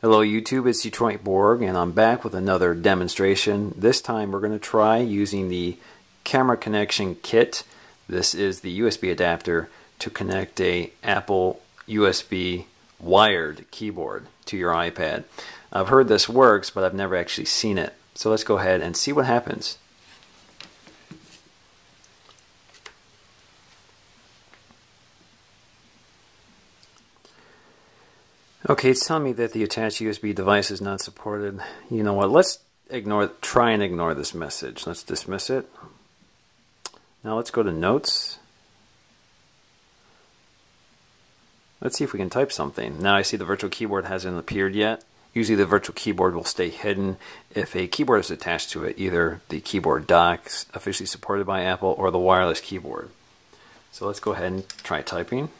Hello YouTube, it's Detroit Borg and I'm back with another demonstration. This time we're going to try using the camera connection kit. This is the USB adapter to connect a Apple USB wired keyboard to your iPad. I've heard this works but I've never actually seen it. So let's go ahead and see what happens. Okay, it's telling me that the attached USB device is not supported. You know what? Let's ignore, try and ignore this message. Let's dismiss it. Now let's go to Notes. Let's see if we can type something. Now I see the virtual keyboard hasn't appeared yet. Usually the virtual keyboard will stay hidden if a keyboard is attached to it, either the keyboard dock officially supported by Apple or the wireless keyboard. So let's go ahead and try typing.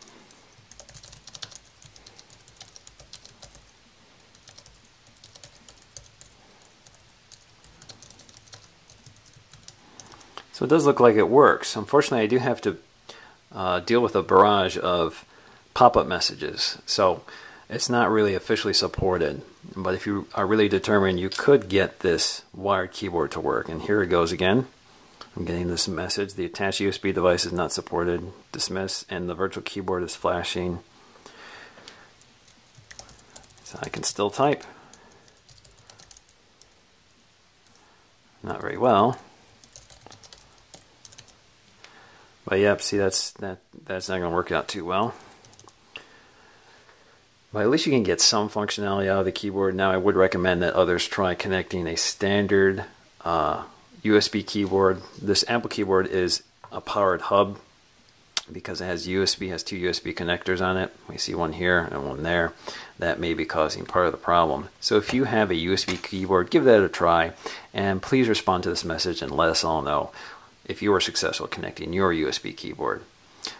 So it does look like it works. Unfortunately, I do have to uh, deal with a barrage of pop-up messages. So it's not really officially supported. But if you are really determined, you could get this wired keyboard to work. And here it goes again. I'm getting this message. The attached USB device is not supported. Dismiss. And the virtual keyboard is flashing. So I can still type. Not very well. But yep, see that's that that's not going to work out too well. But at least you can get some functionality out of the keyboard. Now I would recommend that others try connecting a standard uh, USB keyboard. This Apple keyboard is a powered hub because it has USB, has two USB connectors on it. We see one here and one there. That may be causing part of the problem. So if you have a USB keyboard, give that a try and please respond to this message and let us all know if you were successful connecting your USB keyboard.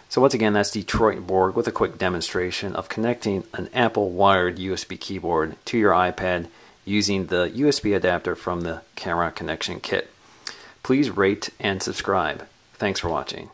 So once again, that's Detroit Borg with a quick demonstration of connecting an Apple wired USB keyboard to your iPad using the USB adapter from the camera connection kit. Please rate and subscribe. Thanks for watching.